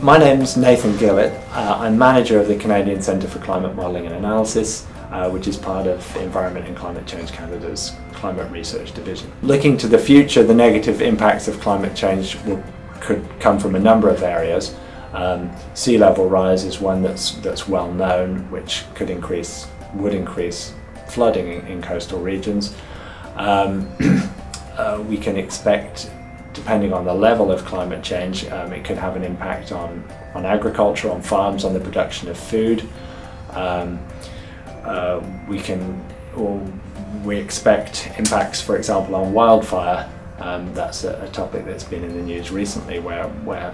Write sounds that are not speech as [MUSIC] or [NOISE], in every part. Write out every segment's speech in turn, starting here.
My name's Nathan Gillett. Uh, I'm manager of the Canadian Centre for Climate Modelling and Analysis, uh, which is part of Environment and Climate Change Canada's Climate Research Division. Looking to the future, the negative impacts of climate change will, could come from a number of areas. Um, sea level rise is one that's, that's well known, which could increase, would increase flooding in, in coastal regions. Um, [CLEARS THROAT] uh, we can expect depending on the level of climate change, um, it could have an impact on, on agriculture, on farms, on the production of food. Um, uh, we can, or we expect impacts, for example, on wildfire. Um, that's a, a, topic that's been in the news recently, where, where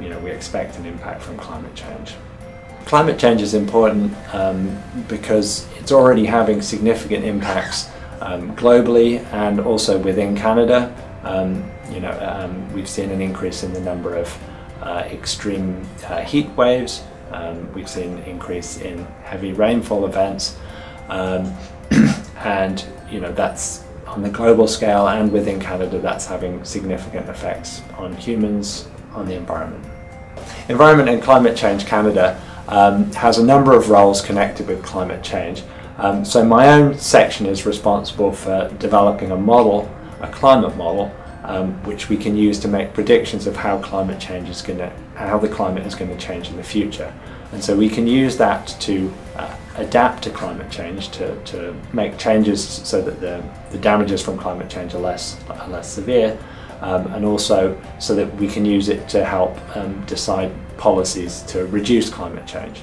you know we expect an impact from climate change. Climate change is important um, because it's already having significant impacts um, globally and also within Canada. Um, you know, um, we've seen an increase in the number of uh, extreme uh, heat waves. Um, we've seen an increase in heavy rainfall events, um, [CLEARS THROAT] and you know that's on the global scale and within Canada. That's having significant effects on humans, on the environment. Environment and Climate Change Canada um, has a number of roles connected with climate change. Um, so my own section is responsible for developing a model, a climate model, um, which we can use to make predictions of how climate change is going to, how the climate is going to change in the future. And so we can use that to uh, adapt to climate change, to, to make changes so that the, the damages from climate change are less, are less severe, um, and also so that we can use it to help um, decide policies to reduce climate change.